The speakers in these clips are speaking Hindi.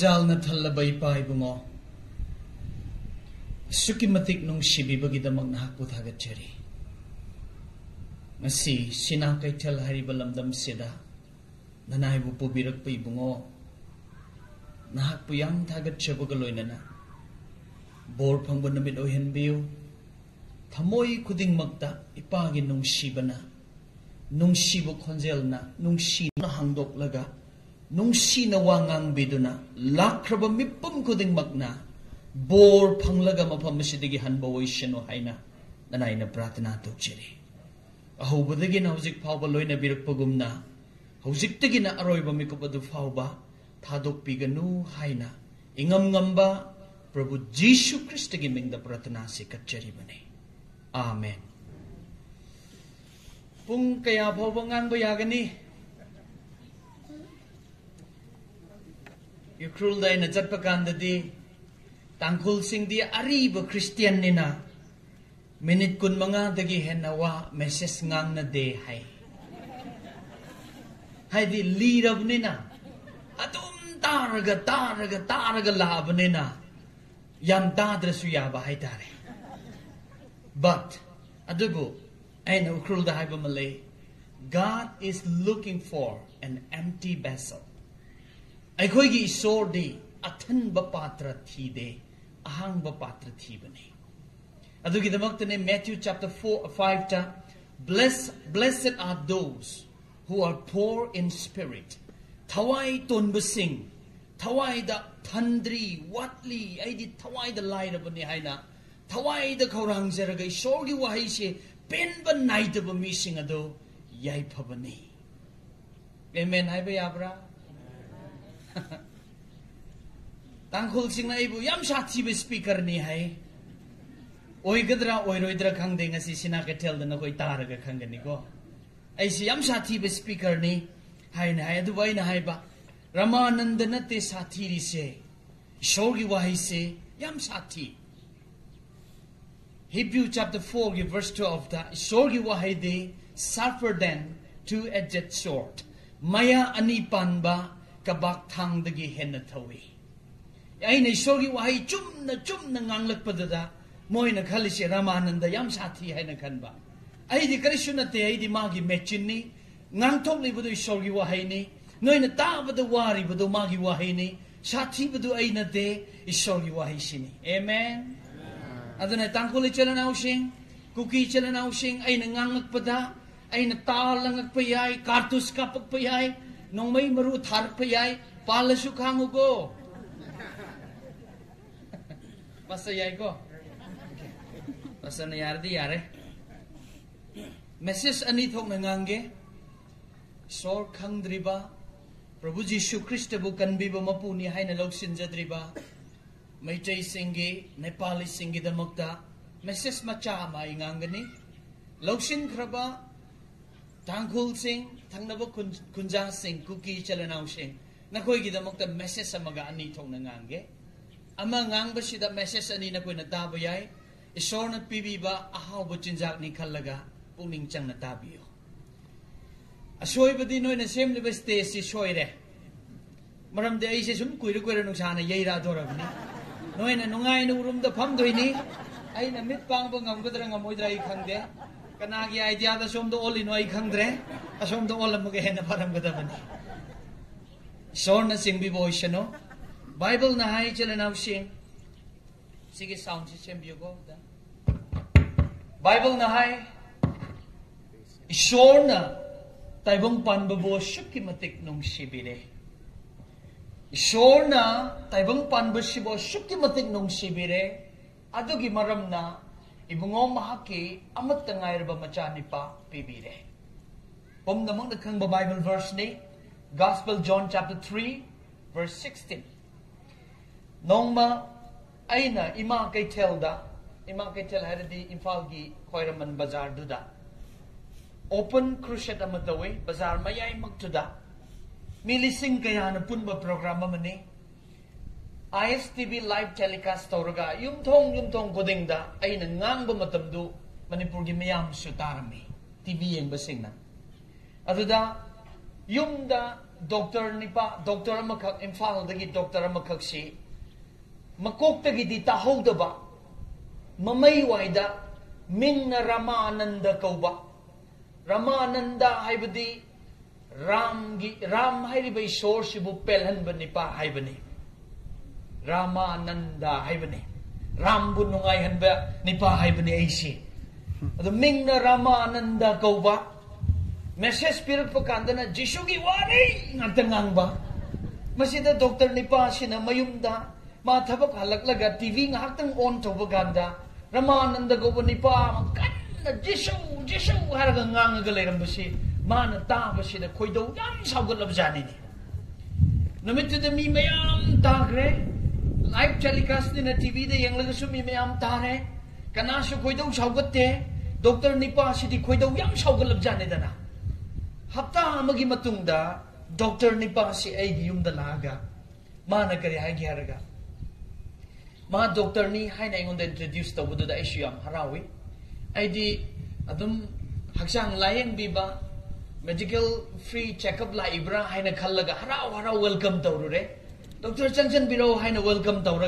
rizal na talabay pa mo. Suki matik nung shibi bagida magnahakot hagat cheri. Ngasi sinakay tel hari balamdam sida. Nanay po birag pa ibungo. Nahakpuyang tagat siya bagaloy na na. Bor pang banamid o henbiyo. Tamoy kuding magta ipagin nung shiba na. Nung shibo konzel na, nung shiba hangdok laga. nung sinawangang biduna lakraba mipum kuding magna bor panglaga mapamasidigi hanbawai shino haina nanay na pratana to chiri ahubadagi na husik pawba loy na birakpagumna husik tagi na aroy ba mikupadu pawba thadok piganu haina ingam ngamba प्रभु जीशु क्रिस्ट की मिंग प्रार्थना से कच्चरी बने आमेन पुंग कया भव यांग यागनी yukrul da ina jatpa kanda di tangkul sing di ariba christian nina. Minit kun manga dagi henna wa meses ngang na de hai. Hai di lead of nina. Atum taraga taraga taraga lab nina. Yam dadra ba hai tare. But adubu ain ukrul da hai ba malay God is looking for an empty vessel. ꯑꯩꯈꯣꯏꯒꯤ ꯏꯁꯣꯔꯗꯤ ꯑꯊꯟꯕ ꯄꯥꯇ꯭ꯔ ꯊꯤꯗꯦ ꯑꯍꯥꯡꯕ ꯄꯥꯇ꯭ꯔ ꯊꯤꯕꯅꯤ ꯑꯗꯨꯒꯤꯗꯃꯛꯇꯅꯦ Matthew chapter 4 5ꯇ Blessed, blessed are those who are poor in spirit. ꯊꯋꯥꯏ ꯇꯣꯟꯕꯁꯤꯡ ꯊꯋꯥꯏꯗ Tangkhul सिंह स्पीकर है ओय गदरा ओय रोइद्रा सिना के टेल देना कोई स्पीकर नहीं है रमानंद न ते शाची री से शोगी वही से यम शाची हिब्रू चैप्टर फोर की वर्स टू ऑफ़ द शोगी वही दे सफ़र देन टू एडजेट सोर्ट माया अनिपान बा kabak thang dagi henna thawi ai nei sogi wahai chum na chum na nganglak padada moi na khali se ramananda yam sathi hai na khanba ai di karishu na te ai di magi mechin ni ngang thong li budu sogi wahai ni noi na ta budu wari budu magi wahai ni sathi budu ai na te isogi wahai sini. Amen. Aduna tangkuli chalana using kuki chalana using ai na nganglak pada ai na ta lang langak pa yai kartus kapak pa yai नोमई मरु थार थारप पाल पालसु खांगुगो बस याय को बस न यार दी यारे। मैसेज अनि थोक नंगांगे सोर खंगद्रिबा, प्रभु जीशु ख्रिस्ट बु कनबीब मपुनि हाइन लौसिन जद्रिबा मैचै सिंगे, नेपाली सिंगी दमकता। मैसेज मचा मा इंगांगनी लौसिन खरबा tangkul sing thangnaba kunja sing kuki chalanau sing nakoi gi damak ta message samaga ani thong nangange ama ngang ba sida message ani nakoi na tabu yai ishor na pibi ba ahau ba chinjak ni khalaga puning chang na tabiyo. Ashoi badi noi na sem le baste si shoi re maram de ai se sum kuira kuira nu chana yai ra dora ni noi na nungai nu rum da pham doi ni ai na mit pang ba ngam gadra ngam moidra i khang de कनागी आइडिया द सोम द ओल इन वाई खंग द्रे असोम द ओल मुगे हेन फरम गदा बनी सोर न सिंग बी बोय शनो बाइबल ना हाई चले नाव सिंग सिगे साउंड सिस्टम बियो गो द बाइबल ना हाई ईश्वर न ताइबंग mahaki amat tangayar ba machani pa pibire. Pom namang nakang ba Bible verse ni Gospel John chapter 3 verse 16. Nong ma ay na ima kay telda ima kay tel haradi imfal gi koiraman bazar duda. open crusade ama dawi bazar mayay magtuda milising kaya na punba programa mani ISTV live telecast tawraga yumthong yumthong godingda ay nangang bamatamdu manipur gi mayam sutarmi. TV yang basing na. Aduda yumda doctor ni pa doctor makak imphal dagi doctor makak si makok tagi di tahaw da ba? Mamayway da min na ramananda kau ba? Ramananda haibadi ram gi ram hairi bay source bu pelhan bani pa haibani Ramananda haibani Ram bu hanba nipa haibani ay si ado ming na Ramananda kauba message pirat pa kanda na Jishu gi wari ngatangang ba masida doktor ni pa sina mayumda ma thabak halaklaga TV ngahtang on to ba ganda Ramananda go ni kanna Jishu Jishu haraga ngang ga mana ta basi koido yam saugat lab jani ni da mi mayam tagre live telecast ni na TV da yang laga su mi mayam tare kana su koido saugat te doktor ni pa si di koido yam saugat lab jani da na hapta amagi matungda doctor ni pa si ay yumda laga mana kari hay giharaga ma doctor ni hay na ingon introduce to budu da issue am harawi ay di adum haksang layang biba medical free checkup la ibra hay na khallaga haraw haraw welcome to re doctor Chanchan बिरो वेलकम तौर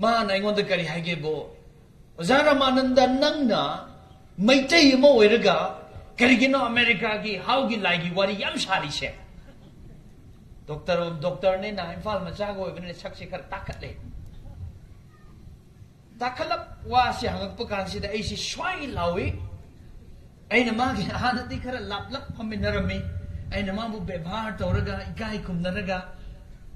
मांगों कई हैगेबो ओजा रमानंद नईर कहीं अमेरिका की हाउ की लाई की वरी सारीसे डॉक्टर डॉक्टर ने ना इम्फा मचाने से खर ताखल ताखल वे हंगप कानी स्वाई लाई अगर हाँ खर लापल लाप फमें अब व्यवहार तौर इकाई खुमरगा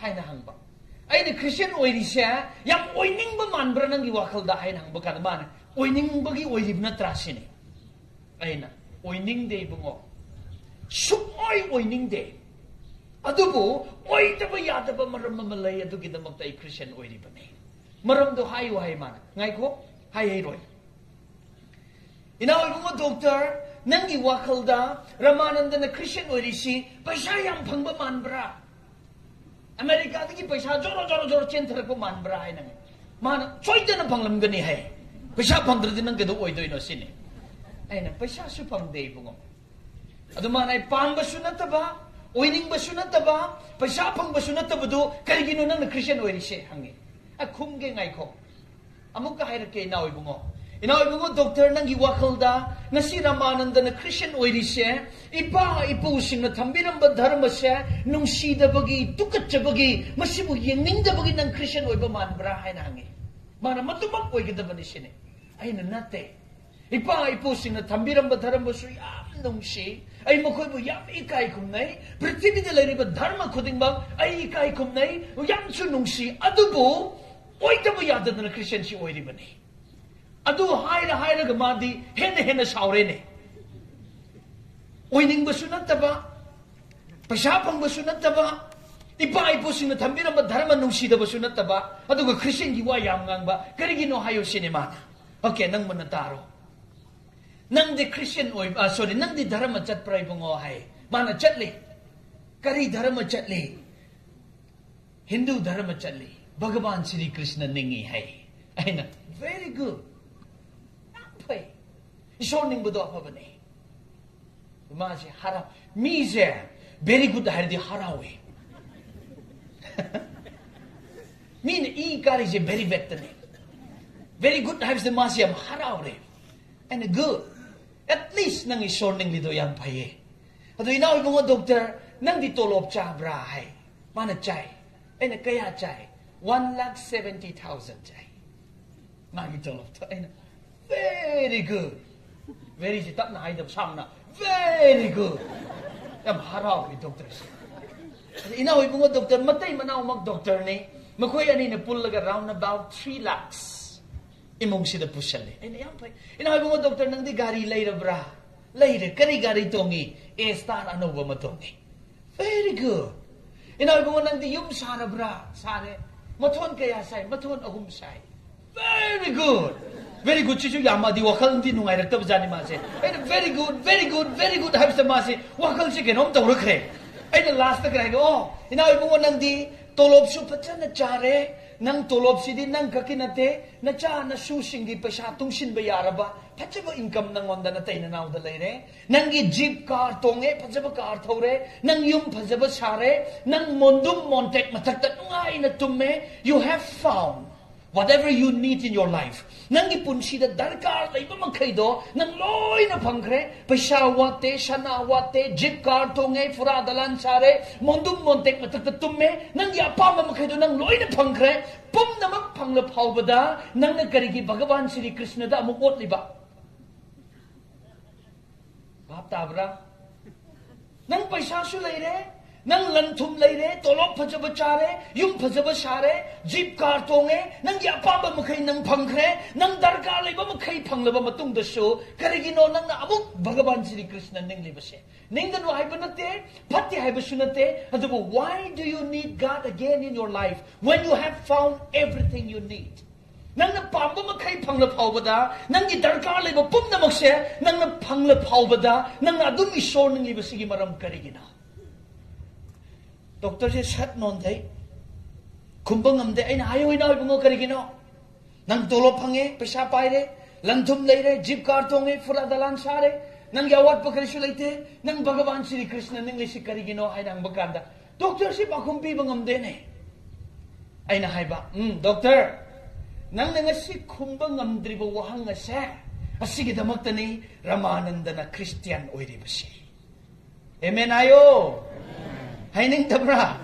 haina hangba. Aini christian oirisha yam oining ba manbra nang gi wakal da haina hangba kan ban oining ba gi oirib na trasine aina oining de bungo suk oi oining de adubu oi da ba ya da ba maram malay adu gi da makta ai christian oirib me maram do hai wa hai man ngai ko hai hai roi. Inaw bungo doctor nangi wakal da ramananda na christian oirishi paisa yam phangba manbra. Amerika dagi paisa joro joro joro chentra ko manbra ay nang mana choida na panglam gani hay paisa pangdra din nang gado oidoy no sini ꯑꯩꯅ ꯄꯩꯁꯥꯁꯨ ꯐꯪꯗꯦ ꯏꯕꯨꯡꯉꯣ ꯑꯗꯨꯃꯥꯏꯅ ꯑꯩ ꯄꯥꯝꯕꯁꯨ ꯅꯠꯇꯕ ꯑꯣꯏꯅꯤꯡꯕꯁꯨ ꯅꯠꯇꯕ ꯄꯩꯁꯥ ꯐꯪꯕꯁꯨ ꯅꯠꯇꯕꯗꯨ ꯀꯔꯤꯒꯤꯅꯣ ꯅꯪꯅ ꯈ꯭ꯔꯤꯁꯇꯤꯌꯟ ꯑꯣꯏꯔꯤꯁꯦ ꯍꯪꯉꯤ ꯑ ꯈꯨꯝꯒꯦ ꯉꯥꯏꯈꯣ ꯑꯃꯨꯛꯀ ꯍꯥꯏꯔꯛꯀꯦ ꯏꯅꯥꯎ ꯏꯕꯨꯡꯉꯣ ina ibu ko doktor nang gi wakal da nasi ramananda na christian oiri she ipa ipu sin na thambiram ba dharma she nung shi da bagi tukat che bagi masi bu ye ning da bagi nang christian oiba man bra hai na ngi mana matu mak koi ge da bani she ne ai na nate. Ipa ipu sin na dharma su ya nung shi. Ikai kum nai. Prithvi de dharma khuding ikai kum nai. Yang chu nung shi adu bu Oi tabu Christian si oi ribani. ꯑꯗꯨ ꯍꯥꯏꯔ ꯍꯥꯏꯔꯒ ꯃꯥꯗꯤ ꯍꯦꯟꯅ ꯍꯦꯟꯅ ꯁꯥꯎꯔꯦꯅꯦ ꯑꯣꯏꯅꯤꯡꯕꯁꯨ ꯅꯠꯇꯕ ꯄꯩꯁꯥ ꯐꯪꯕꯁꯨ ꯅꯠꯇꯕ ꯏꯄꯥ ꯏꯄꯨꯁꯤꯡꯅ ꯊꯝꯕꯤꯔꯝꯕ ꯙꯔꯃ ꯅꯨꯡꯁꯤꯗꯕꯁꯨ ꯅꯠꯇꯕ ꯑꯗꯨꯒ ꯈ꯭ꯔꯤꯁꯇꯤꯌꯟꯒꯤ ꯋꯥ ꯌꯥꯝ ꯉꯥꯡꯕ ꯀꯔꯤꯒꯤꯅꯣ ꯍꯥꯏꯌꯣ ꯁꯤꯅꯦ ꯃꯥꯅ ꯑꯣꯀꯦ ꯅꯪ ꯃꯨꯟꯅ ꯇꯥꯔꯣ ꯅꯪꯗꯤ ꯈ꯭ꯔꯤꯁꯇꯤꯌꯟ ꯑꯣꯏ ꯁꯣꯔꯤ ꯅꯪꯗꯤ ꯙꯔꯃ ꯆꯠꯄ꯭ꯔꯥ ꯏꯕꯨꯡꯉꯣ ꯍꯥꯏ ꯃꯥꯅ ꯆꯠꯂꯤ ꯀꯔꯤ ꯙꯔꯃ ꯆꯠꯂꯤ ꯍꯤꯟꯗꯨ ꯙꯔꯃ ꯆꯠꯂꯤ ꯚꯒꯋꯥꯟ ꯁ꯭ꯔꯤ ꯀ꯭ꯔꯤꯁꯅ ꯅꯤꯡꯉꯤ ꯍꯥꯏ ꯑꯩꯅ very good 페 쇼닝부도 하버네 마지 하라 미제 베리굿 할디 하라웨 미네 이 가리제 베리 벳네 very good times the masiam haraure and good at least nang isorning lido yang paye ado inaw ibong doctor nang ditolop cha brahay mana chai? And kaya chai? 1,70,000 chai. Nang itolop to. And very good. Very gì tận hai đồng xong nè very good. Em harao với doctor ina hoi bungo doctor matay manaw mag doctor ni. Makoy ani na pulaga round about three lakhs. Imong sida pusali ay nayam pay eh. ina hoi bungo doctor nang di gari layra bra. Layra kari gari tongi. E star ano ba tongi. very good. Ina hoi bungo nang di yum sara bra. Sare, maton kaya say, maton ahum say. Very good. Very good. Chichu yama di wakal di nungai rakta bajani ma se. Very good, very good, very good. Habis ma se wakal si genom tawro kre. Ay na last na kre. Oh, inaw mo nang di tolob su pachana chare. Nang tolob si di nang kakinate na cha na su susingi pa siya tungsin ba yaraba pachaba income nang onda na tayo na naw dalay re nang i jeep car tonge pachaba car thore nang yung pachaba sare nang mondum montek matakta nungai na tumme you have found whatever you need in your life nang ipunsida darkar lay ba magkaido nang loy na pangkre pasyawate shanawate jeep car tonge furadalan sare mondum montek mataktumme nang yapa ma magkaido nang loy na pangkre pum na magpangla bada nang nagkarigi bhagavan Sri Krishna da amukot liba Bap tabra nang paisa su lay re ba sunate adu why do you need god again in your life when you have found everything you need nang na pamba makhai phangla phawbada nang gi darka leiba pum na makse nang na phangla phawbada nang na adum ishor ning liba sigi maram karigina doctor se sat non thai kumbang amde aina hayo ina bungo karigino nang tolo phange pesa paire lanthum leire jeep car tonge fula dalan sare nang yawat pakari su leite nang bhagavan shri krishna ning lisi karigino aina ang bakanda doctor si pakum pi bangam de ne aina ꯍꯥꯏꯅꯤꯡꯗꯕ꯭ꯔꯥ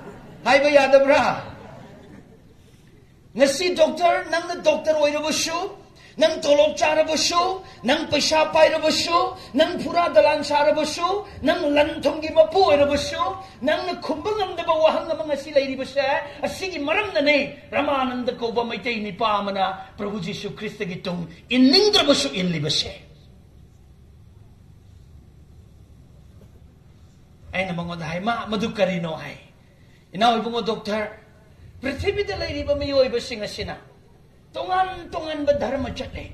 ꯍꯥꯏꯕ ꯌꯥꯗꯕ꯭ꯔꯥ ꯉꯁꯤ ꯗꯣꯛꯇꯔ ꯅꯪꯅ ꯗꯣꯛꯇꯔ ꯑꯣꯏꯔꯕꯁꯨ ꯅꯪ ꯇꯣꯂꯣꯞ ꯆꯥꯔꯕꯁꯨ ꯅꯪ ꯄꯩꯁꯥ ꯄꯥꯏꯔꯕꯁꯨ ꯅꯪ ꯐꯨꯔꯥ ꯗꯂꯥꯟ ꯁꯥꯔꯕꯁꯨ ꯅꯪ ꯂꯟ ꯊꯨꯝꯒꯤ ꯃꯄꯨ ꯑꯣꯏꯔꯕꯁꯨ ꯅꯪꯅ ꯈꯨꯝꯕ ꯉꯝꯗꯕ ꯋꯥꯍꯪ ꯑꯃ ꯉꯁꯤ ꯂꯩꯔꯤꯕꯁꯦ ꯑꯁꯤꯒꯤ ꯃꯔꯝꯅꯅꯦ ꯔꯃꯥꯅꯟꯗ ꯀꯧꯕ ꯃꯩꯇꯩ ꯅꯤꯄꯥ ꯑꯃꯅ ꯄ꯭ꯔꯚꯨ ꯖꯤꯁꯨ ꯈ꯭ꯔꯤꯁꯇꯒꯤ ꯇꯨꯡ ꯏꯟꯅꯤꯡꯗ꯭ꯔꯕꯁꯨ ꯏꯜꯂꯤꯕꯁꯦ ꯑꯩꯅ ꯃꯉꯣꯟꯗ ꯍꯥꯏ ꯃꯥ ꯃꯗꯨ ꯀꯔꯤꯅꯣ ꯍꯥꯏ ꯏꯅꯥꯎ ꯏꯕꯨꯡꯉꯣ ꯗꯣꯛꯇꯔ ꯄ꯭ꯔꯤꯊꯤꯕꯤꯗ ꯂꯩꯔꯤꯕ ꯃꯤꯑꯣꯏꯕꯁꯤꯡ ꯑꯁꯤꯅ ꯇꯣꯉꯥꯟ ꯇꯣꯉꯥꯟꯕ ꯙꯔꯃ ꯆꯠꯂꯦ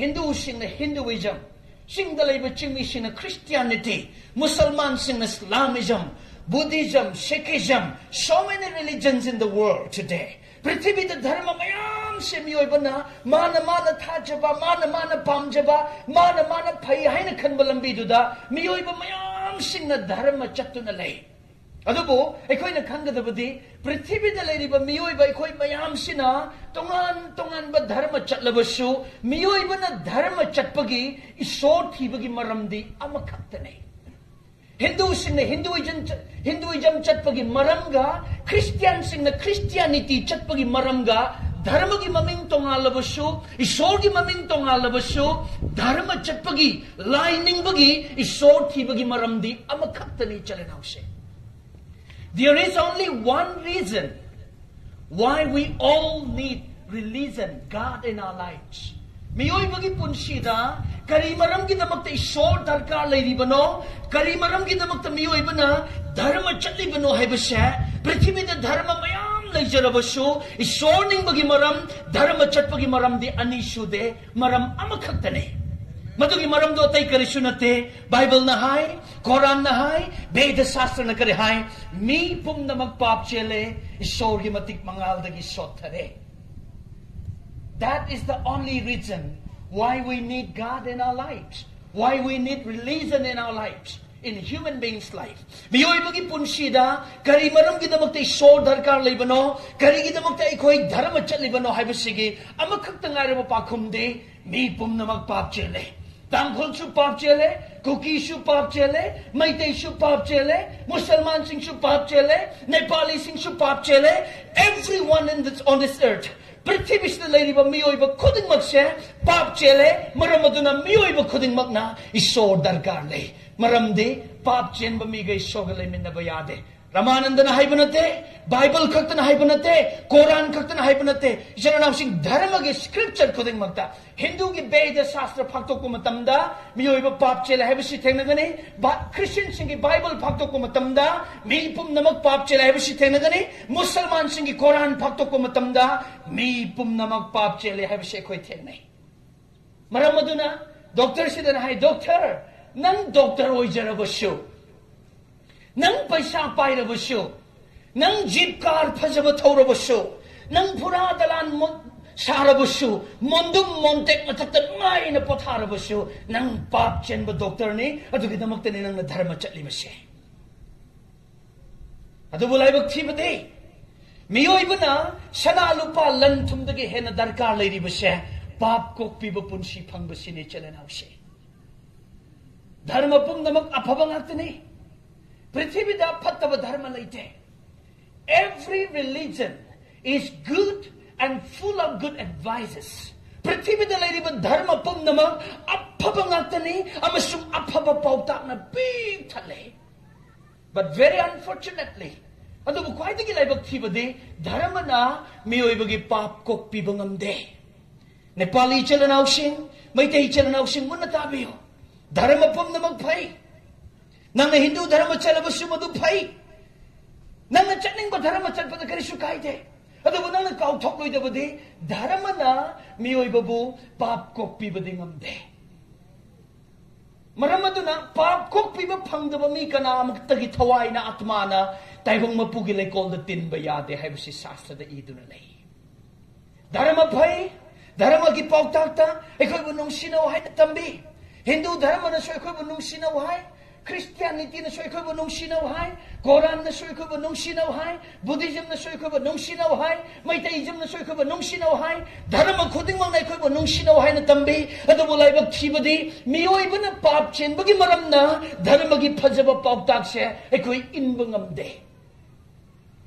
ꯍꯤꯟꯗꯨꯁꯤꯡꯅ ꯍꯤꯟꯗꯨꯏꯖꯝ ꯆꯤꯡꯗ ꯂꯩꯕ ꯆꯤꯡꯃꯤꯁꯤꯡꯅ Christianity ꯃꯨꯁꯜꯃꯥꯟꯁꯤꯡꯅ Islamism Buddhism, Sikhism, so many religions in the world today. पृथ्वीद धर्म मयाम से मियोबना मान मान थाजबा मान मान पामजबा मान मान फई हाइन खनब लंबीदुदा मियोब मयाम धर्म चतुन लई अदुबो अखोइना खंगदबदी पृथ्वीद लेरिबा मियोब अखोइ मयाम सिना तोंगान तोंगान ब धर्म थीबगी मरमदी अमखक्तने Hinduism Hinduism Hinduism chatpagi maranga Christian sing na Christianity chatpagi maranga धर्म की ममिंग तोंगालबसु ईश्वर की ममिंग तोंगालबसु धर्म चटपगी लाइनिंग बगी ईश्वर थीबगी मरमदी अमखतनी चले नाउसे There is only one reason why we all need religion, God in our lives. ꯃꯤꯑꯣꯏꯕꯒꯤ ꯄꯨꯟꯁꯤꯗ ꯀꯔꯤ ꯃꯔꯝꯒꯤꯗꯃꯛꯇ ꯏꯁꯣꯔ ꯗꯔꯀꯥꯔ ꯂꯩꯔꯤꯕꯅꯣ ꯀꯔꯤ ꯃꯔꯝꯒꯤꯗꯃꯛꯇ ꯃꯤꯑꯣꯏꯕꯅ ꯙꯔꯃ ꯆꯠꯂꯤꯕꯅꯣ ꯍꯥꯏꯕꯁꯦ ꯄ꯭ꯔꯤꯊꯤꯕꯤꯗ ꯙꯔꯃ ꯃꯌꯥꯝ ꯂꯩꯖꯔꯕꯁꯨ ꯏꯁꯣꯔ ꯅꯤꯡꯕꯒꯤ ꯃꯔꯝ ꯙꯔꯃ ꯆꯠꯄꯒꯤ ꯃꯔꯝꯗꯤ ꯑꯅꯤ ꯁꯨꯗꯦ ꯃꯔꯝ ꯑꯃꯈꯛꯇꯅꯤ ꯃꯗꯨꯒꯤ ꯃꯔꯝꯗꯣ ꯑꯇꯩ ꯀꯔꯤꯁꯨ ꯅꯠꯇꯦ ꯕꯥꯏꯕꯜꯅ ꯍꯥꯏ ꯀꯣꯔꯥꯟꯅ ꯍꯥꯏ ꯕꯦꯗ ꯁꯥꯁꯇ꯭ꯔꯅ ꯀꯔꯤ ꯍꯥꯏ ꯃꯤ ꯄꯨꯝꯅꯃꯛ ꯄꯥꯞ ꯆꯦꯜꯂꯦ ꯏꯁꯣꯔꯒꯤ ꯃꯇꯤꯛ ꯃꯉꯥꯜꯗꯒꯤ ꯁꯣꯠꯊꯔꯦ That is the only reason why we need God in our lives, why we need religion in our lives. In human beings life miyoibagi punsida kari maram gidamakta isor darkar leibano kari gi damak gidamakta ikoi dharma chatlibano haibasigi amakhakta ngareba pakhumde mi pumnamak pap chele तांखुल सु पाप चेले कुकी सु पाप चेले मैते सु पाप चेले मुसलमान सिंह सु पाप चेले नेपाली सिंह सु पाप चेले everyone in this on this earth पृथ्वीसित लेरिबा मियोइबा खुदिंगमक्से पाप चेले मरम अदुना मियोइबा खुदिंगमकना ईश्वर दरकार ले मरमदे पाप चेनबा मिगे ईश्वर लेमिनबा यादे Ramanandana haibanate, Bible kaktana haibanate, Quran kaktana haibanate, Isanausing Dharma ge scripture kuding magta, Hindu ge Veda Shastra pakto ko matamda, Miyoiba pap chela haibasi tenagani, Christian singi Bible pakto ko matamda, Mi pum namak pap chela haibasi tenagani, Musalman singi Quran pakto ko matamda, Mi pum namak pap chela haibasi ꯅꯪ ꯗꯣꯛꯇꯔ ꯑꯣꯏꯖꯔꯕꯁꯨ ꯅꯪ ꯄꯩꯁꯥ ꯄꯥꯏꯔꯕꯁꯨ ꯅꯪ ꯖꯤꯞ ꯀꯥꯔ ꯐꯖꯕ ꯊꯧꯔꯕꯁꯨ ꯅꯪ ꯐꯨꯔꯥ ꯗꯂꯥꯟ ꯁꯥꯔꯕꯁꯨ ꯃꯣꯟꯗꯨꯝ ꯃꯣꯟꯇꯦꯛ ꯃꯊꯛꯇ ꯅꯨꯡꯉꯥꯏꯅ ꯄꯣꯊꯥꯔꯕꯁꯨ ꯅꯪ ꯄꯥꯞ ꯆꯦꯟꯕ ꯗꯣꯛꯇꯔꯅꯤ ꯑꯗꯨꯒꯤꯗꯃꯛꯇꯅꯤ ꯅꯪꯅ ꯙꯔꯃ ꯆꯠꯂꯤꯕꯁꯦ ꯑꯗꯨꯕꯨ ꯂꯥꯏꯕꯛ ꯊꯤꯕꯗꯤ ꯃꯤꯑꯣꯏꯕꯅ ꯁꯅꯥ ꯂꯨꯄꯥ ꯂꯟ ꯊꯨꯝꯗꯒꯤ ꯍꯦꯟꯅ ꯗꯔꯀꯥꯔ ꯂꯩꯔꯤꯕꯁꯦ ꯄꯥꯞ ꯀꯣꯛꯄꯤꯕ ꯄꯨꯟꯁꯤ ꯐꯪꯕꯁꯤꯅꯤ ꯆꯠꯅꯅꯥꯎꯁꯦ धर्म पुम नमक अपवंगत पृथ्वी दा धर्म लेते every religion is good and full of good advices पृथ्वी दा धर्म पुम नमक अपवंगत नहीं अमसुम अपव पौता बट वेरी अनफॉर्चुनेटली खाई लाइब थी बदे धर्म ना मियो पाप को पीबंगम दे। नेपाली चलनाउसिंग मैते ही चलनाउसिंग मुन्नता धर्म पुनमक फै नंग हिंदू धर्म चलबसु मधु फै नंग चनिंग धर्म चलपद करिसु कायदे अदबु नंग काउथोकलोइदबदि धर्मना मियोइबबु पाप कोपीबदि ngamde मरमदुना पाप कोपीब फंगदब मी कना अमक्तगि थवाइना आत्माना ताइबंग मपुगि लेकोल द तिनब यादे हाइबसि शास्त्रद इदुना लै धर्म फै धर्म की पौताक्ता एकोइबु नोंसिनो हाइना तंबी ဟိန္ဒူဓမ္မနဲ့ဆွေခွေးဘုံနှုံရှိနဝဟိုင်ခရစ်စတီယန်နီတီနဲ့ဆွေခွေးဘုံနှုံရှိနဝဟိုင်ကောရန်နဲ့ဆွေခွေးဘုံနှုံရှိနဝဟိုင်ဗုဒ္ဓဇမ်နဲ့ဆွေခွေးဘုံနှုံရှိနဝဟိုင်မိတ္တိဇမ်နဲ့ဆွေခွေးဘုံနှုံရှိနဝဟိုင်ဓမ္မခုတင်မောင်နဲ့ခွေးဘုံနှုံရှိနဝဟိုင်နဲ့တံဘီအဒမလိုက်ဘခိဗဒီမီယိုအိဗနပပချင်ဘဂိမရမ်နာဓမ္မဂိဖဇဘပောက်တာချေအခွေအင်းဘငမ်ဒေ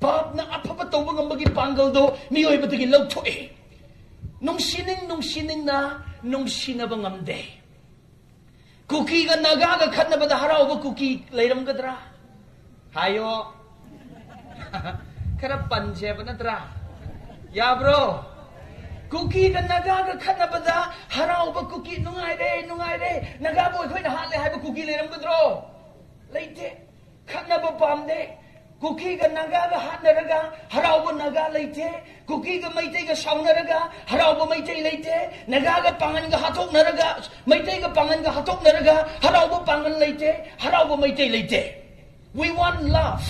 ပပနအဖပတုံဘငမ်ဘဂိပန်ဂလ်ဒိုမီယိုအိဗတကိလောက်ထွေနှုံရှိနင်းနှုံရှိနင်းနာနှုံရှိနဘငမ်ဒေ 쿠키 가 나가 가 칸나 바다 하라 오고 쿠키 레이름 거더라 하요 카라 반제 바나더라 야 브로 쿠키 가 나가 가 칸나 바다 하라 오고 쿠키 누가이데 누가이데 나가 보이 코이 나 할래 하고 쿠키 레이름 거더라 레이테 칸나 바 밤데 कुकीगा नगागा हानरगा हराउब नगा लैते कुकीगा मैतेगा साउनरगा हराउब मैते लैते नगागा पांगनगा हाथोक नरगा मैतेगा पांगनगा हाथोक नरगा हराउब पांगन लैते हराउब मैते लैते we want love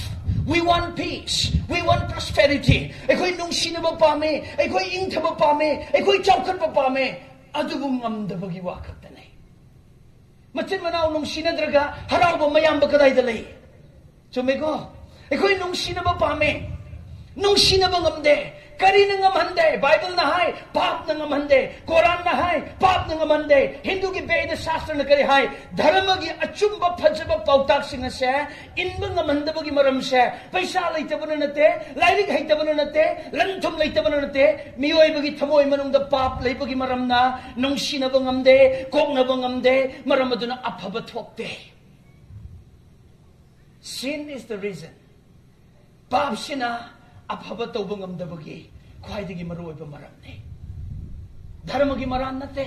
We want peace. We want prosperity. Ekoi nungsin ba pame. Ekoi ingta ba pame. Ekoi chaukat ba pame. Adubu ngamda bagi wakat na nay. Machin manao nungsin draga haraw ba mayam ba kaday dalay. So me ko ikoy nung sina ba pame nung sina ba ngamde kari na ngamande bible na hai pap na quran na hai pap na hindu ki ved shastra na hai dharma gi ba ngamande ba gi maram se paisa lai te bana na te lai ri gai te. Bana na te lan thum lai te bana na te mi na? Nung sina ba ngamde kok na ba ngamde maram Sin is the reason. ꯄꯥꯞꯁꯤꯅ ꯑꯐꯕ ꯇꯧꯕ ꯉꯝꯗꯕꯒꯤ ꯈ꯭ꯋꯥꯏꯗꯒꯤ ꯃꯔꯨꯑꯣꯏꯕ ꯃꯔꯝꯅꯤ ꯙꯔꯃꯒꯤ ꯃꯔꯥꯟ ꯅꯠꯇꯦ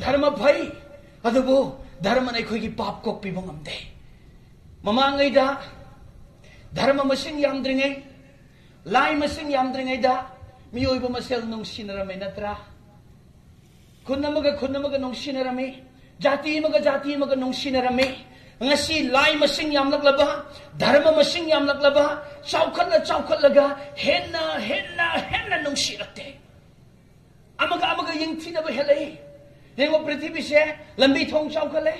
ꯙꯔꯃ ꯐꯩ ꯑꯗꯨꯕꯨ ꯙꯔꯃꯅ ꯑꯩꯈꯣꯏꯒꯤ ꯄꯥꯞ ꯀꯣꯛꯄꯤꯕ ꯉꯝꯗꯦ ꯃꯃꯥꯡꯉꯩꯗ ꯙꯔꯃ ꯃꯁꯤꯡ ꯌꯥꯝꯗ꯭ꯔꯤꯉꯩ ꯂꯥꯏ ꯃꯁꯤꯡ ꯌꯥꯝꯗ꯭ꯔꯤꯉꯩꯗ ꯃꯤꯑꯣꯏꯕ ꯃꯁꯦꯜ ꯅꯨꯡꯁꯤꯅꯔꯝꯃꯤ ꯅꯠꯇ꯭ꯔꯥ ꯈꯨꯟ ꯑꯃꯒ ꯈꯨꯟ ꯑꯃꯒ ꯅꯨꯡꯁꯤꯅꯔꯝꯃꯤ ꯖꯥꯇꯤ ꯑꯃꯒ ꯖꯥꯇꯤ ꯑꯃꯒ ꯅꯨꯡꯁꯤꯅꯔꯝꯃꯤ ngasi lai masing yam yamlak laba dharma masing yam yamlak laba chaukat la chaukat laga henna henna henna nungsirakte amaga amaga ying yingthina ba helai yengo prithvi se lambi thong chaukale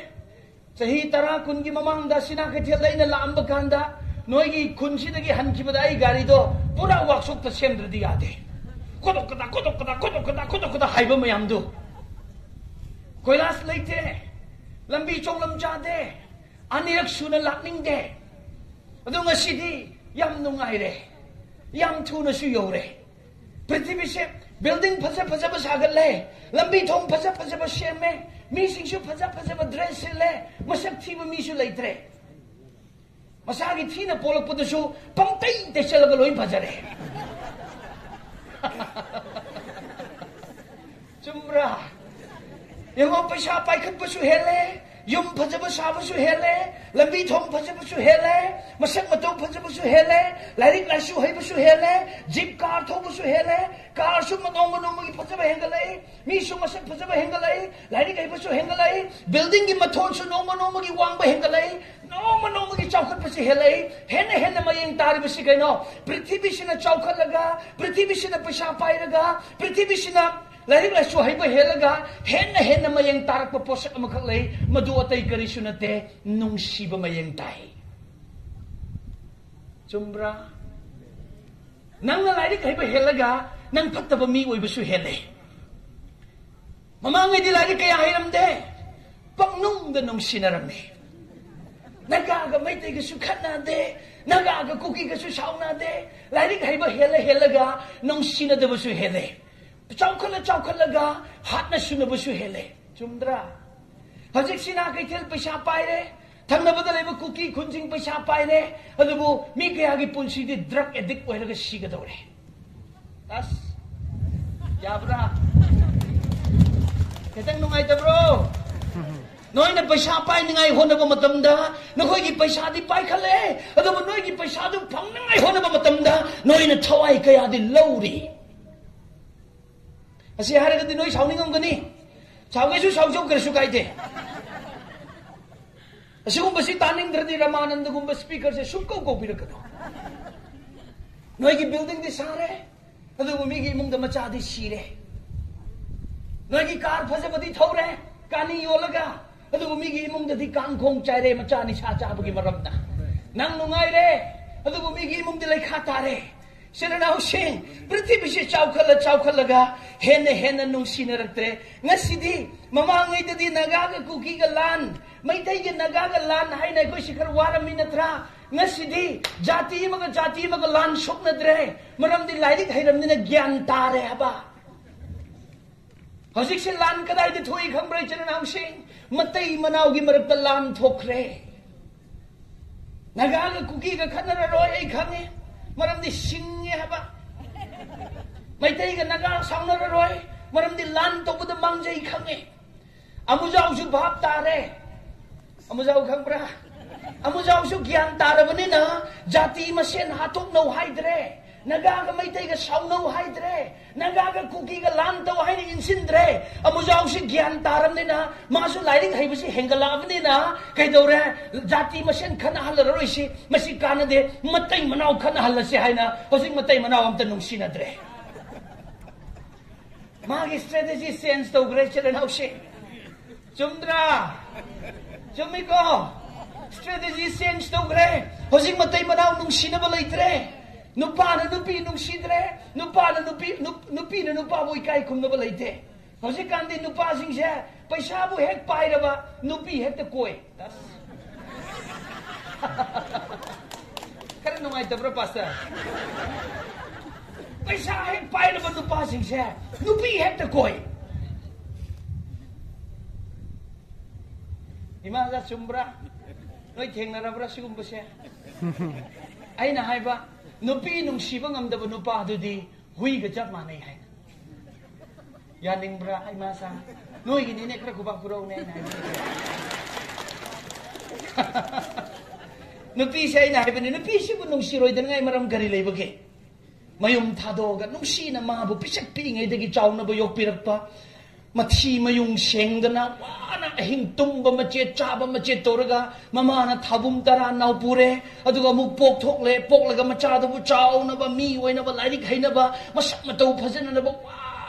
chahi tara kun gi mamang da sina ke thel laina lam ba kanda noi gi kun si da dagi han ki badai gari do pura workshop ta semdra di ade kodok kada kodok kada kodok kada kodok kada haiba mayam do 아니락 수는 락닝데 어떤가 시디 얌 농아이래 얌 투는 수 요래 프리티비세 빌딩 파자 파자 뭐 사갈래 람비 통 파자 파자 뭐 셰메 미싱 슈 파자 파자 뭐 드레스래 마삭 티브 미슈 레이트래 마사기 티나 볼럭보드슈 뻥떼이 대셀러가 로인 파자래 좀 뭐라 영어 빠샤 빠이큰 빠슈 헬래 ꯌꯨꯝ ꯐꯖꯕ ꯁꯥꯕꯁꯨ ꯍꯦꯜꯂꯦ ꯂꯝꯕꯤ ꯊꯣꯡ ꯐꯖꯕꯁꯨ ꯍꯦꯜꯂꯦ ꯃꯁꯛ ꯃꯇꯧ ꯐꯖꯕꯁꯨ ꯍꯦꯜꯂꯦ ꯂꯥꯏꯔꯤꯛ ꯂꯥꯏꯁꯨ ꯍꯩꯕꯁꯨ ꯍꯦꯜꯂꯦ ꯖꯤꯞ ꯀꯥꯔ ꯊꯧꯕꯁꯨ ꯍꯦꯜꯂꯦ ꯀꯥꯔꯁꯨ ꯅꯣꯡꯃ ꯅꯣꯡꯃꯒꯤ ꯐꯖꯕ ꯍꯦꯟꯒꯠꯂꯛꯏ ꯃꯤꯁꯨ ꯃꯁꯛ ꯐꯖꯕ ꯍꯦꯟꯒꯠꯂꯛꯏ ꯂꯥꯏꯔꯤꯛ ꯍꯩꯕꯁꯨ ꯍꯦꯟꯒꯠꯂꯛꯏ ꯕꯤꯜꯗꯤꯡꯒꯤ ꯃꯊꯣꯟꯁꯨ ꯅꯣꯡꯃ ꯅꯣꯡꯃꯒꯤ ꯋꯥꯡꯕ Lain lai su hai ba helaga hen hen mayang tarak pa posak amakak lai madu atay karisu na te nung siba mayang tay. Chumbra. Nang na lai kai ba helaga nang patta ba mi oi ba su hele. Mamangay di lai kaya hiram de. Pag nung da nung sinaram ni. Nagaga may tay ka su na de. Nagaga kuki ka su sauna de. Lai kai ba hela helaga nung sinadaba su hele. Nagaga चौखल चौखल हाथ सुनब हेले। चुमद्रा हजिना कई पैसा पाए थंगब कुकी खुंजिंग पैसा पाए मी क्या की पुनसी ड्रग एडिक सिगदौरे अस याब्रा खतंग नुमाइतब्रो नोइन पैसा पाइनाई होनब नखोई की पैसा पाइखले नोई की पैसा फंगनाई होनब नोइन थवाई कया लौरी। ꯑꯁꯤ ꯍꯥꯏꯔꯒꯗꯤ ꯅꯣꯏ ꯁꯥꯎꯅꯤꯡꯉꯝꯒꯅꯤ ꯁꯥꯎꯒꯦꯁꯨ ꯁꯥꯎꯖꯧ ꯀꯔꯤꯁꯨ ꯀꯥꯏꯗꯦ ꯑꯁꯤꯒꯨꯝꯕꯁꯤ ꯇꯥꯅꯤꯡꯗ꯭ꯔꯗꯤ ꯔꯃꯥꯅꯟꯗꯒꯨꯝꯕ ꯁ꯭ꯄꯤꯀꯔꯁꯦ ꯁꯨꯡꯀꯧ ꯀꯧꯕꯤꯔꯛꯀꯅꯣ ꯅꯣꯏꯒꯤ ꯕꯤꯜꯗꯤꯡꯗꯤ ꯁꯥꯔꯦ ꯑꯗꯨꯕꯨ ꯃꯤꯒꯤ ꯏꯃꯨꯡꯗ ꯃꯆꯥꯗꯤ ꯁꯤꯔꯦ ꯅꯣꯏꯒꯤ ꯀꯥꯔ ꯐꯖꯕꯗꯤ ꯊꯧꯔꯦ ꯀꯥꯅꯤ ꯌꯣꯜꯂꯒ ꯑꯗꯨꯕꯨ ꯃꯤꯒꯤ ꯏꯃꯨꯡꯗꯗꯤ ꯀꯥꯡꯈꯣꯡ ꯆꯥꯏꯔꯦ ꯃꯆꯥ ꯅꯤꯁꯥ ꯆꯥꯕꯒꯤ ꯃꯔꯝꯗ ꯅꯪ ꯅꯨꯡꯉꯥꯏꯔꯦ ꯑꯗꯨꯕꯨ ꯃꯤꯒꯤ ꯏꯃꯨꯡꯗꯤ ꯂꯩꯈꯥ ꯇꯥꯔꯦ शरणावशें पृथ्वीसे चावखल चावखलग हेन हेन नुसीनरत्रे ngasidi mamangay dadi nagaga kukiga lan maitayga nagaga lan haina ko shikhar warami natra ngasidi jati maga jati maga lan shoknadre maram di lairik hairam dina gyan tare haba hojik se lan kadai de thoi khambre charanam sing matai manau gi marap lan thokre nagaga kukiga khanara roi ai khange maram di sing हब मैतग नगा साउनररोय मरमदि लान तोबद मांगजै खंगे। अमुजाउजु भाप तारे। अमुजाउ खंगब्रा अमुजाउजु ज्ञान तारबनि ना, जाति मसेन हाथोक नौ हाइद्रे nagaga maitaiga saunau haidre nagaga kukiga lantau haina insindre amujausi gyan taramnina masu lairing haibasi hengalabnina kaidore jati masen khana halaroisi masi kanade matai manau khana halase haina hosing matai manau amta nungsinadre magi strategy sense to greater and house chumdra chumiko strategy sense to gre hosing matai manau nungsinaba laitre No pana no pi nung sidre, no não no pi no no pi no pa boi kai kum no ba leite. Hoje kandi no pa sing se, paisa bu hek pai ra ba, no pi hek te koi. Tas. Kare no mai tabra pasta. Paisa hek pai ra ba no pa sing se, no pi é te koi. Ima ga sumbra. Noi theng na ra bra na hai. ꯅꯨꯄꯤ ꯅꯨꯡꯁꯤꯕ ꯉꯝꯗꯕ ꯅꯨꯄꯥꯗꯨꯗꯤ ꯍꯨꯏꯒ ꯆꯞ ꯃꯥꯟꯅꯩ ꯍꯥꯏꯅ ꯌꯥꯅꯤꯡꯕ꯭ꯔꯥ ꯑꯩ ꯃꯥꯁꯥ ꯅꯣꯏꯒꯤꯅꯤꯅꯦ ꯈꯔ ꯈꯨꯕꯥꯛ ꯈꯨꯔꯧꯅꯦ ꯑꯩꯅ ꯍꯥꯏꯕ ꯅꯨꯄꯤꯁꯦ ꯑꯩꯅ ꯍꯥꯏꯕꯅꯤ ꯅꯨꯄꯤꯁꯤꯕꯨ ꯅꯨꯡꯁꯤꯔꯣꯏꯗꯅꯉꯥꯏ ꯃꯔꯝ ꯀꯔꯤ ꯂꯩꯕꯒꯦ ꯃꯌꯨꯝ ꯊꯥꯗꯣꯛꯑꯒ ꯅꯨꯡꯁꯤꯅ ꯃꯥꯕꯨ ꯄꯤꯁꯛ ꯄꯤꯛꯏꯉꯩꯗꯒꯤ ꯆꯥꯎꯅꯕ ꯌꯣꯛꯄꯤꯔꯛꯄ mati mayung seng dana wana hing tung ba mace cha torga. Mama na thabum tara nau pure aduga mu pok thok le pok le ga macha da bu chao na ba mi wai na ba lai ri khai na ba. Ma sa ma na ba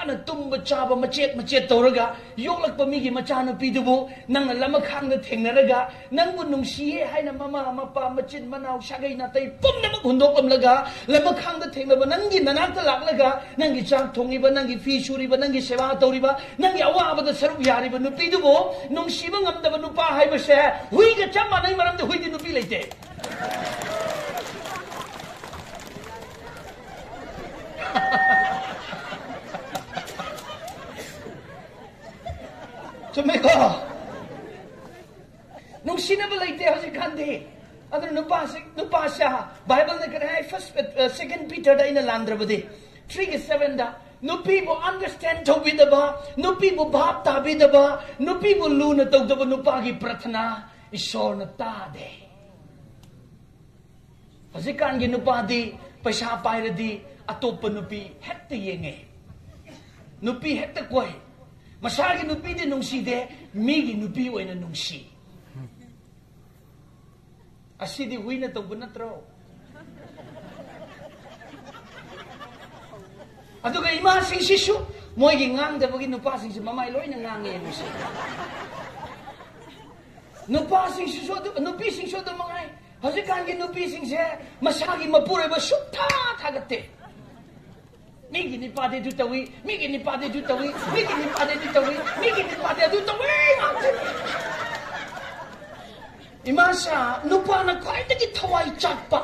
ꯋꯥꯅ ꯇꯨꯝꯕ ꯆꯥꯕ ꯃꯆꯦꯠ ꯃꯆꯦꯠ ꯇꯧꯔꯒ ꯌꯣꯛꯂꯛꯄ ꯃꯤꯒꯤ ꯃꯆꯥꯅꯨꯄꯤꯗꯨꯕꯨ ꯅꯪꯅ ꯂꯃꯈꯥꯡꯗ ꯊꯦꯡꯅꯔꯒ ꯅꯪꯕꯨ ꯅꯨꯡꯁꯤꯌꯦ ꯍꯥꯏꯅ ꯃꯃꯥ ꯃꯄꯥ ꯃꯆꯤꯟ ꯃꯅꯥꯎ ꯁꯥꯒꯩ ꯅꯥꯇꯩ ꯄꯨꯝꯅꯃꯛ ꯍꯨꯟꯗꯣꯛꯂꯝꯂꯒ ꯂꯃꯈꯥꯡꯗ ꯊꯦꯡꯅꯕ ꯅꯪꯒꯤ ꯅꯅꯥꯛꯇ ꯂꯥꯛꯂꯒ ꯅꯪꯒꯤ ꯆꯥꯛ ꯊꯣꯡꯉꯤꯕ ꯅꯪꯒꯤ ꯐꯤ ꯁꯨꯔꯤꯕ ꯅꯪꯒꯤ ꯁꯦꯕꯥ ꯇꯧꯔꯤꯕ ꯅꯪꯒꯤ ꯑꯋꯥꯕꯗ ꯁꯔꯨꯛ ꯌꯥꯔꯤꯕ ꯅꯨꯄꯤꯗꯨꯕꯨ ꯅꯨꯡꯁꯤꯕ ꯉꯝꯗꯕ ꯅꯨꯄꯥ ꯍꯥꯏꯕꯁꯦ ꯍꯨꯏꯒ ꯆꯞ ꯃꯥꯟꯅꯩ ꯃꯔꯝꯗꯤ ꯍꯨꯏꯗꯤ ꯅꯨꯄꯤ ꯂꯩꯇꯦ ꯆꯨꯝꯃꯦꯀꯣ ꯅꯨꯡꯁꯤꯅꯕ ꯂꯩꯇꯦ ꯍꯧꯖꯤꯛꯀꯥꯟꯗꯤ ꯑꯗꯨꯅ ꯅꯨꯄꯥꯁꯤ ꯅꯨꯄꯥꯁꯥ ꯕꯥꯏꯕꯜꯅ ꯀꯔꯤ ꯍꯥꯏ ꯐꯥꯔꯁ ꯁꯦꯀꯦꯟ ꯄꯤꯇꯔꯗ ꯑꯩꯅ ꯂꯥꯟꯗ꯭ꯔꯕꯗꯤ ꯊ꯭ꯔꯤꯒꯤ ꯁꯚꯦꯟꯗ ꯅꯨꯄꯤꯕꯨ ꯑꯟꯗꯔꯁꯇꯦꯟ ꯇꯧꯕꯤꯗꯕ ꯅꯨꯄꯤꯕꯨ ꯚꯥꯞ ꯇꯥꯕꯤꯗꯕ ꯅꯨꯄꯤꯕꯨ ꯂꯨꯅ ꯇꯧꯗꯕ ꯅꯨꯄꯥꯒꯤ ꯄ꯭ꯔꯊꯅꯥ ꯏꯁꯣꯔꯅ ꯇꯥꯗꯦ ꯍꯧꯖꯤꯛꯀꯥꯟꯒꯤ ꯅꯨꯄꯥꯗꯤ ꯄꯩꯁꯥ ꯄꯥꯏꯔꯗꯤ ꯑꯇꯣꯞꯄ ꯅꯨꯄꯤ ꯍꯦꯛꯇ ꯌꯦꯡꯉꯦ ꯅꯨꯄꯤ ꯍꯦꯛꯇ ꯀꯣꯏ Masagi nupi din nung si de, migi nupi way na nung si. Asi di wina tong bunatro. Ato kay masing sisu, mo gingang da pagin nupasing si mamay loy nang ngangin si. Nupasing si so, nupising so do mga ay. Hasi kan ginupising siya, masagi mapure ba syuta tagate. Minggu ni pada tu tawi, minggu ni pada tu tawi, minggu ni pada tu tawi, minggu ni pada tu tawi. Imasa, nupa na kuai tadi tawai cakpa.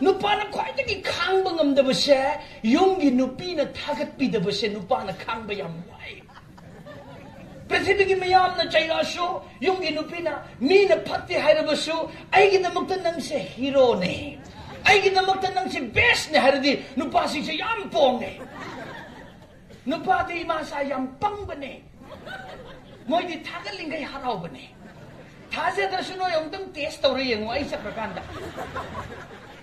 Nupa na kuai tadi kang bengam de bese, yunggi nupi na tagat pi de bese nupa na kang bayam wai. Pertama kita mayam na cai rasu, yunggi nupi na mina pati hari bese, ayi kita mukta hero nih. ꯑꯩꯒꯤꯗꯃꯛꯇ ꯅꯪꯁꯦ ꯕꯦꯁꯅꯦ ꯍꯥꯏꯔꯗꯤ ꯅꯨꯄꯥꯁꯤꯡꯁꯦ ꯌꯥꯝ ꯄꯣꯡꯉꯦ ꯅꯨꯄꯥꯗꯤ ꯃꯥꯁꯥ ꯌꯥꯝ ꯄꯪꯕꯅꯦ ꯃꯣꯏꯗꯤ ꯊꯥꯒꯠꯂꯤꯈꯩ ꯍꯔꯥꯎꯕꯅꯦ ꯊꯥꯖꯗ꯭ꯔꯁꯨ ꯅꯣꯏ ꯑꯃꯨꯛꯇꯪ ꯇꯦꯁ ꯇꯧꯔ ꯌꯦꯡꯉꯣ ꯑꯩ ꯆꯠꯈ꯭ꯔꯀꯥꯟꯗ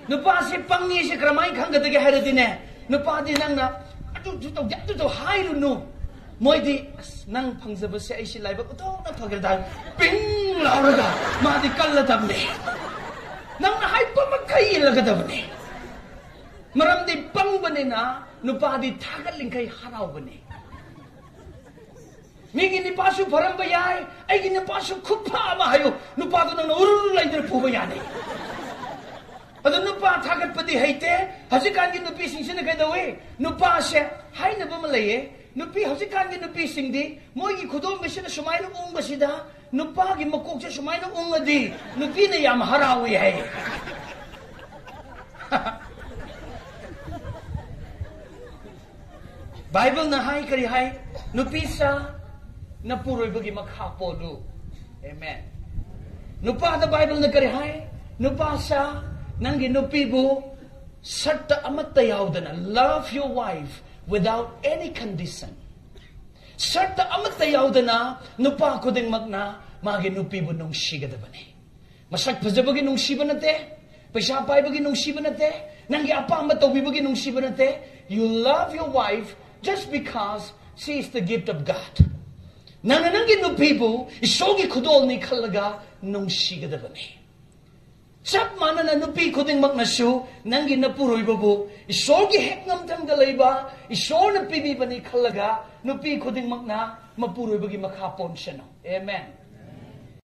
ꯅꯨꯄꯥꯁꯦ ꯄꯪꯉꯤꯁꯦ ꯀꯔꯝꯍꯥꯏꯅ ꯈꯪꯒꯗꯒꯦ ꯍꯥꯏꯔꯗꯤꯅꯦ ꯅꯨꯄꯥꯗꯤ ꯅꯪꯅ ꯑꯗꯨꯁꯨ ꯇꯧꯗꯦ ꯑꯗꯨꯗꯣ ꯍꯥꯏꯔꯨꯅꯨ ꯃꯣꯏꯗꯤ ꯑꯁ ꯅꯪ ꯐꯪꯖꯕꯁꯦ ꯑꯩꯁꯤ ꯂꯥꯏꯕꯛ ꯑꯣꯟꯊꯣꯛꯅ ꯐꯈ꯭ꯔꯦꯗ ꯄꯤꯡ ꯂꯥꯎꯔꯒ ꯃꯥꯗꯤ ꯀꯜꯂꯗꯕꯅꯦ कई लगदबने मरम दी पंग बने ना नुपा थागल लिंग कई हराव बने मिगी निपासु भरम बयाए एगी निपासु खुप्पा आमा हायो नुपा दो नन उरुरु लाइंदर पूब याने अदो नुपा थागत पदी हैते हजिकान की नुपी सिंसिन कह दोए नुपा से हाय नबम लाये नुपी हजिकान की नुपी सिंदी मोई खुदों मिशन सुमाइन उंग बसीदा नुपा की मकोक से सुमाइन उंग दी नुपी ने याम हरा हुई है Bible na hay kari hay nupisa na puroy bagi maghapo do. Amen. Nupa na Bible na kari hay nupasa nang ginupibo satta amatayaw na love your wife without any condition. Satta amatayaw na nupa ko ding magna maginupibo nung shiga da bani. Masak pazabagi nung shiba na te. Pasyapay bagi nung sibanate, nangyapa matawi bagi nung sibanate, you love your wife just because she is the gift of God. Nananangin no people, isogi kudol ni kalaga nung sigadabani. Sap mana na nupi ko ding magnasyo, nang ginapuroy babo, isor gihek ngam tanggalay ba, isor na pibi ba ni kalaga, nupi ko ding magna, mapuroy bagi makapon siya no. Amen.